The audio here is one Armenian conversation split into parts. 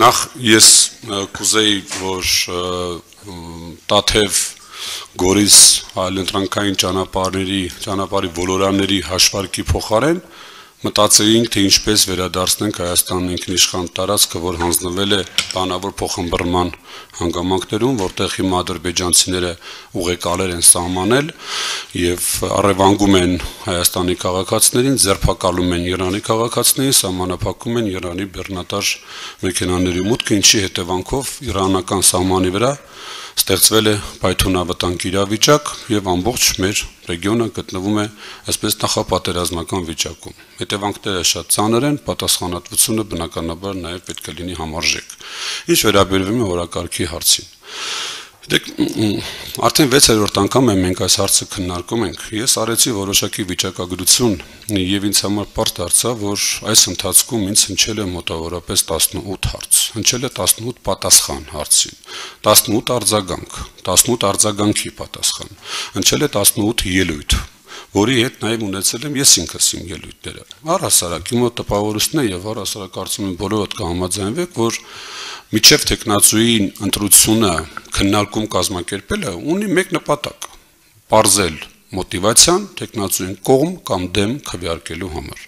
նախ ես կուզեի, որ Տաթև Գորիս այլընտրանքային ճանապարհների, ճանապարհի ոլորանների հաշվարկի փոխարեն մտածեինք, թե ինչպես վերադարձնենք Հայաստանն ինքնիշխան տարածքը, որ հանձնվել է բանավոր փոխհմբռնման հանգամանքներում, որտեղ հիմա ադրբեջանցիները ուղեկալեր են սահմանել եւ առևանգում են Հայաստանի քաղաքացիներին, ձերբակալում են Իրանի քաղաքացիներին, սահմանափակում են Իրանի բեռնատար մեքենաների մուտքը, ինչի հետևանքով իրանական սահմանի վրա ստեղծվել է պայթունավտանգ իրավիճակ եւ ամբողջ մեր ռեգիոնը գտնվում է այսպես նախապատերազմական վիճակում։ Հետևանքները շատ ծանր են, պատասխանատվությունը բնականաբար նաեւ պետք է լինի համարժեք։ Ինչ վերաբերվում է օրակարգի հարցին։ Դեք արդեն 6-րդ անգամ է մենք այս հարցը քննարկում ենք։ Ես արեցի որոշակի վիճակագրություն եւ ինձ համար པարտ դարձավ, որ այս ընթացքում ինձ հնչել է մոտավորապես 18 հարց։ Հնչել է 18 պատասխան հարցին, 18 արձագանք, 18 արձագանքի պատասխան։ Հնչել է 18 ելույթ որի հետ նաև ունեցել եմ ես ինքս իմ ելույթները։ Առհասարակ իմ տպավորությունն է եւ առհասարակ կարծում եմ բոլորդ կհամաձայնվեք, որ միջև տեխնացուի ընտրությունը քննարկում կազմակերպելը ունի մեկ նպատակ՝ ողրզել մոտիվացիան տեխնացուին կողմ կամ դեմ քվեարկելու համար։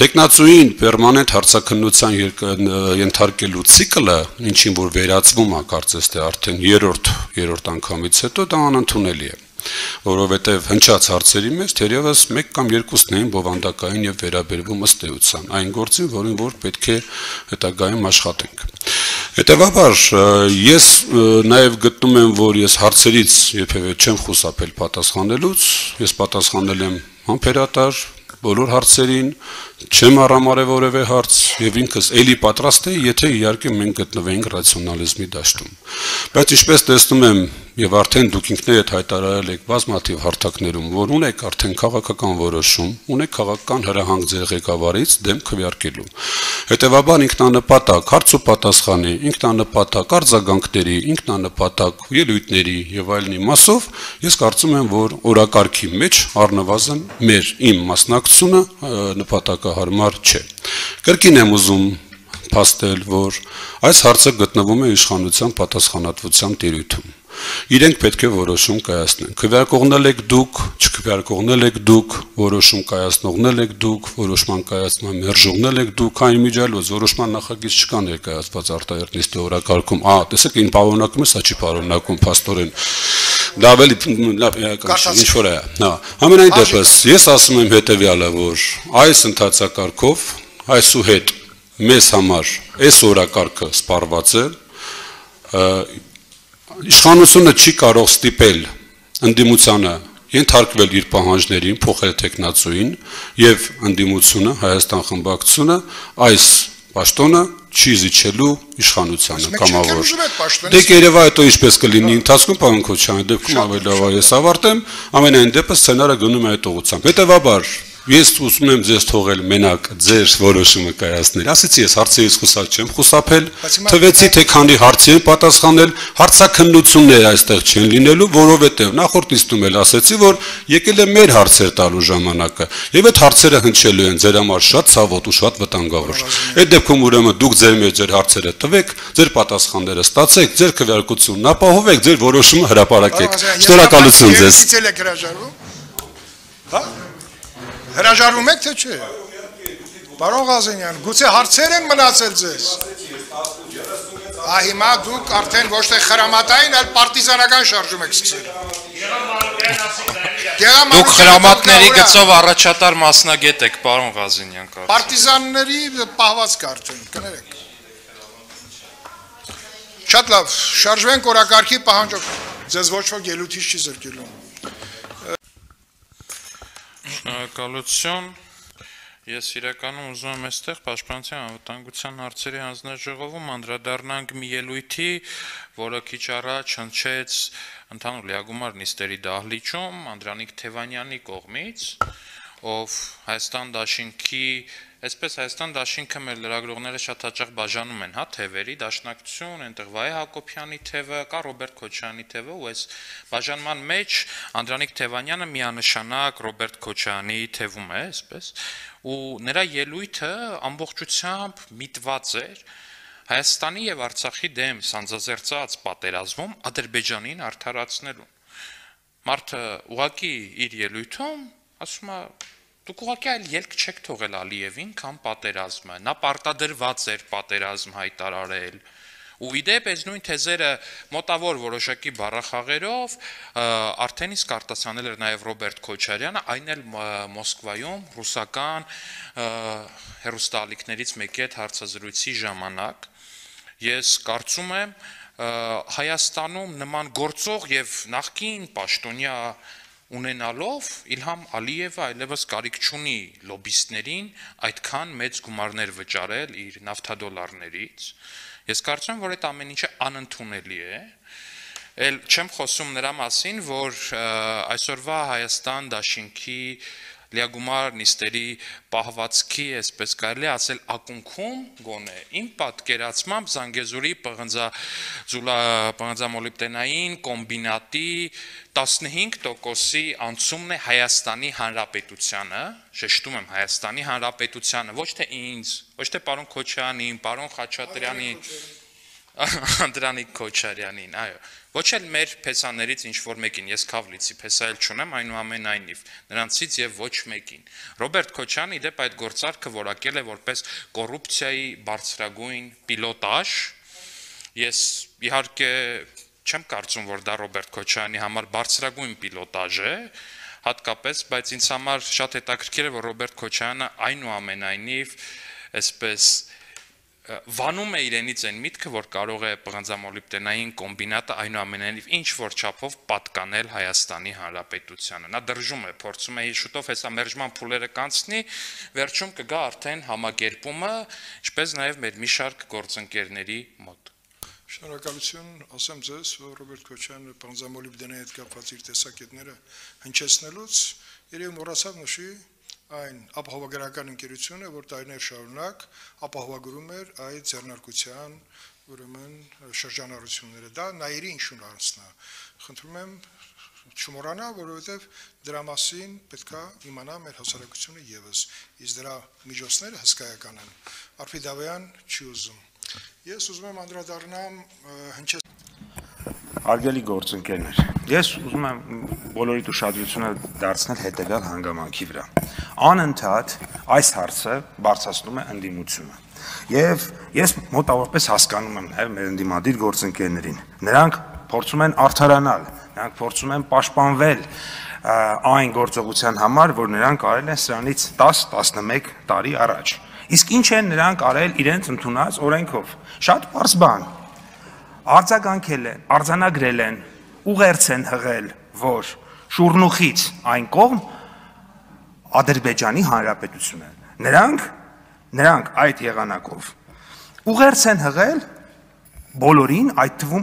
Տեխնացուին պերմանենտ հարցակնության ենթարկելու ցիկլը, ինչին որ վերացվում է, կարծես թե արդեն 3-րդ 3-րդ անգամից հետո դա անընդունելի է որովհետև հնչած հարցերի մեջ թերևս մեկ կամ երկուսն էին բովանդակային եւ վերաբերվում ըստ էության այն գործին, որին որ պետք է հետագայում աշխատենք։ Հետևաբար ես նաև գտնում եմ, որ ես հարցերից երբևէ չեմ խուսափել պատասխանելուց, ես պատասխանել եմ համբերատար բոլոր հարցերին, չեմ առամարել որևէ հարց եւ ինքս ելի պատրաստ եի, եթե իհարկե մենք գտնվեինք ռացիոնալիզմի դաշտում։ Բայց ինչպես տեսնում եմ եւ արդեն դուք ինքներդ հայտարարել եք բազմաթիվ հարթակներում, որ ունեք արդեն քաղաքական որոշում, ունեք քաղաքական հրահանգ ձեր ղեկավարից դեմ քվեարկելու։ Հետևաբար ինքնանպատակ հարց ու պատասխանի, ինքնանպատակ արձագանքների, ինքնանպատակ ելույթների եւ այլնի մասով ես կարծում եմ, որ օրակարգի մեջ առնվազն մեր իմ մասնակցությունը նպատակահարմար չէ։ Կրկին եմ ուզում փաստել, որ այս հարցը գտնվում է իշխանության պատասխանատվության տիրույթում իրենք պետք է որոշում կայացնեն։ Քվեարկողնել եք դուք, չքվեարկողնել եք դուք, որոշում կայացնողնել եք դուք, որոշման կայացման մերժողնել եք դուք, այն միջալոց որոշման նախագիծ չկա ներկայացված արտահերտնիստի օրակարգում։ Ահա, տեսեք, ին պարունակում է, սա չի պարունակում փաստորեն դա ավելի լավ էական ինչ որ է հա ամենայն դեպս ես ասում եմ հետեւյալը որ այս ընթացակարգով այսուհետ մեզ համար այս օրակարգը սպառված է իշխանությունը չի կարող ստիպել ընդդիմությանը ենթարկվել իր պահանջներին, փոխել տեխնացուին եւ ընդդիմությունը Հայաստան խմբակցությունը այս պաշտոնը չի զիջելու իշխանությանը կամավոր։ Դե երևա հետո ինչպես կլինի ընթացքում պարոն Քոչյանի դեպքում ավելի լավ է ես ավարտեմ, ամենայն դեպս սցենարը գնում է այդ ուղղությամբ։ Հետևաբար Ես ուզում եմ ձեզ թողել մենակ ձեր որոշումը կայացնել։ Ասեցի ես հարցերից խուսափ չեմ խուսափել, թվեցի թե քանի հարցի են պատասխանել, հարցակնություններ այստեղ չեն լինելու, որովհետև նախորդ նիստում էլ ասեցի, որ եկել է մեր հարցեր տալու ժամանակը, եւ այդ հարցերը հնչելու են ձեր համար շատ ցավոտ ու շատ վտանգավոր։ Այդ դեպքում ուրեմն դուք ձեր մեջ ձեր հարցերը տվեք, ձեր պատասխանները ստացեք, ձեր քվեարկությունն ապահովեք, ձեր որոշումը հրապարակեք։ Շնորհակալություն ձեզ։ Հա Հրաժարվում եք թե չէ։ Պարոն Ղազենյան, գուցե հարցեր են մնացել ձեզ։ Ահա հիմա դուք արդեն ոչ թե խրամատային, այլ պարտիզանական շարժում եք սկսել։ Դուք խրամատների գծով առաջատար մասնագետ եք, պարոն Ղազենյան, կարծում։ Պարտիզանների պահվածք արդեն, կներեք։ Շատ լավ, շարժվենք օրակարգի պահանջով։ Ձեզ ոչ ոք ելույթից չի զրկելու։ Շնորհակալություն։ Ես իրականում ուզում եմ այստեղ Պաշտպանության անվտանգության հարցերի հանձնաժողովում անդրադառնանք մի ելույթի, որը քիչ առաջ հնչեց ընդհանուր լիագումար նիստերի դահլիճում Անդրանիկ Թևանյանի կողմից, ով Հայաստան Դաշինքի Այսպես Հայաստան դաշինքը մեր լրագրողները շատ հաճախ բաժանում են, հա, թևերի, դաշնակցություն, այնտեղ Վայ Հակոբյանի թևը, կա Ռոբերտ Քոչյանի թևը, ու այս բաժանման մեջ Անդրանիկ Թևանյանը միանշանակ Ռոբերտ Քոչյանի թևում է, այսպես, ու նրա ելույթը ամբողջությամբ միտված էր Հայաստանի եւ Արցախի դեմ սանձազերծած պատերազմում Ադրբեջանին արդարացնելու։ Մարդը ուղակի իր ելույթում ասում է Դուք ուղղակի այլ ելք չեք թողել Ալիևին, քան պատերազմը։ Նա պարտադրված էր պատերազմ հայտարարել։ Ու իդեպ այս նույն թեզերը մոտավոր որոշակի բառախաղերով արդեն իսկ արտասանել էր նաև Ռոբերտ Քոչարյանը, այն էլ Մոսկվայում ռուսական հերոստալիկներից մեկի հետ հարցազրույցի ժամանակ։ Ես կարծում եմ Հայաստանում նման գործող եւ նախկին պաշտոնյա ունենալով Իլհամ Ալիևը այլևս կարիք չունի լոբիստներին այդքան մեծ գումարներ վճարել իր նավթադոլարներից։ Ես կարծում եմ, որ այդ ամեն ինչը անընդունելի է։ Էլ չեմ խոսում նրա մասին, որ այսօրվա Հայաստան դաշինքի լիագումար նիստերի պահվածքի, այսպես կարելի ասել, ակունքում գոնե իմ պատկերացմամբ Զանգեզուրի պղնձա զուլա պղնձամոլիբդենային կոմբինատի 15%-ի անցումն է Հայաստանի Հանրապետությանը, շեշտում եմ Հայաստանի Հանրապետությանը, ոչ թե ինձ, ոչ թե պարոն Քոչյանին, պարոն Խաչատրյանին, Անդրանիկ Քոչարյանին, այո ոչ էլ մեր փեսաներից ինչ որ մեկին, ես Քավլիցի փեսա էլ չունեմ, այնուամենայնիվ նրանցից եւ ոչ մեկին։ Ռոբերտ Քոչյանը իդեպ այդ գործարքը որակել է որպես կոռուպցիայի բարձրագույն պիլոտաժ։ Ես իհարկե չեմ կարծում, որ դա Ռոբերտ Քոչյանի համար բարձրագույն պիլոտաժ է, հատկապես, բայց ինձ համար շատ հետաքրքիր է, որ Ռոբերտ Քոչյանը այնուամենայնիվ այսպես վանում է իրենից այն միտքը, որ կարող է պղնձամոլիբդենային կոմբինատը այնուամենայնիվ ինչ որ չափով պատկանել Հայաստանի Հանրապետությանը։ Նա դրժում է, փորձում է շուտով հեսա մերժման փուլերը կանցնի, վերջում կգա արդեն համագերպումը, ինչպես նաև մեր մի շարք գործընկերների մոտ։ Շնորհակալություն, ասեմ ձեզ, որ Ռոբերտ Քոչյանը պղնձամոլիբդենայի հետ կապված իր տեսակետները հնչեցնելուց երևի մոռացավ նշի այն ապահովագրական ընկերությունը, որ տարիներ շարունակ ապահովագրում էր այդ ձեռնարկության ուրեմն շրջանառությունները։ Դա նայերի ինչուն անցնա։ Խնդրում եմ չմոռանա, որովհետև դրա մասին պետքա իմանա մեր հասարակությունը եւս։ Իսկ դրա միջոցները հսկայական են։ Արփիդավյան չի ուզում։ Ես ուզում եմ անդրադառնամ հնչես Արգելի գործընկերներ, ես ուզում եմ բոլորիդ ուշադրությունը դարձնել հետևյալ հանգամանքի վրա։ Անընդհատ այս հարցը բարձրացնում է ընդդիմությունը։ Եվ ես մոտավորապես հասկանում եմ նաև մեր ընդդիմադիր գործընկերներին։ Նրանք փորձում են արդարանալ, նրանք փորձում են պաշտպանվել այն գործողության համար, որ նրանք արել են սրանից 10-11 տարի առաջ։ Իսկ ինչ են նրանք արել իրենց ընդունած օրենքով։ Շատ པարզ բան արձագանքել են, արձանագրել են, ուղերձ են հղել, որ շուրնուխից այն կողմ Ադրբեջանի Հանրապետությունը։ Նրանք նրանք այդ եղանակով ուղերձ են հղել բոլորին, այդ թվում